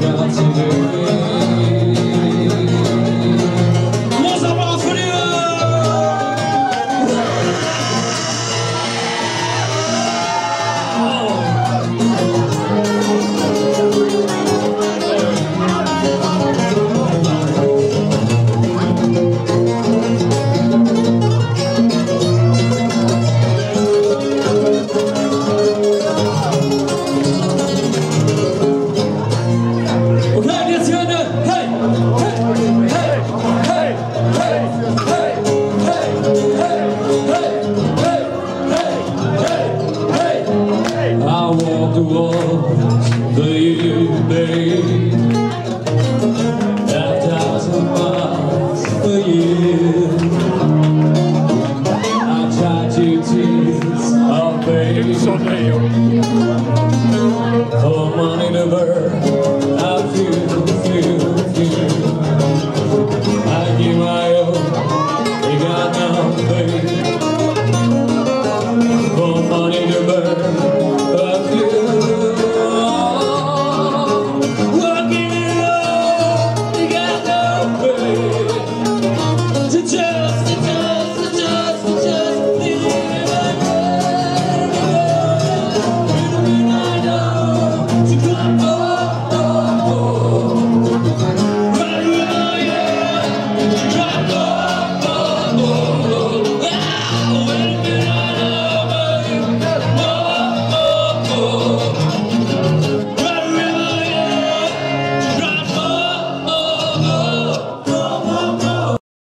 got to do hus och lejon. Come on in a bird, I feel, feel, feel. I give my